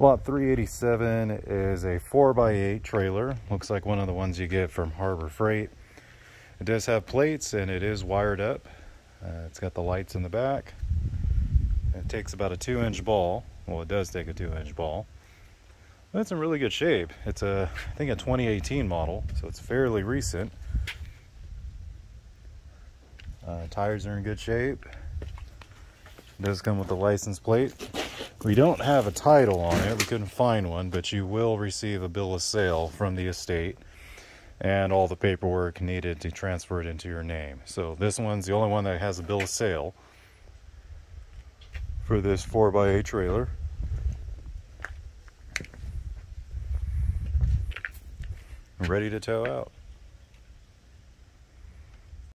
Lot 387 is a 4x8 trailer. Looks like one of the ones you get from Harbor Freight. It does have plates and it is wired up. Uh, it's got the lights in the back. It takes about a two inch ball. Well, it does take a two inch ball. But it's in really good shape. It's a, I think a 2018 model, so it's fairly recent. Uh, tires are in good shape. It does come with a license plate. We don't have a title on it. We couldn't find one, but you will receive a bill of sale from the estate and all the paperwork needed to transfer it into your name. So this one's the only one that has a bill of sale for this 4x8 trailer. Ready to tow out.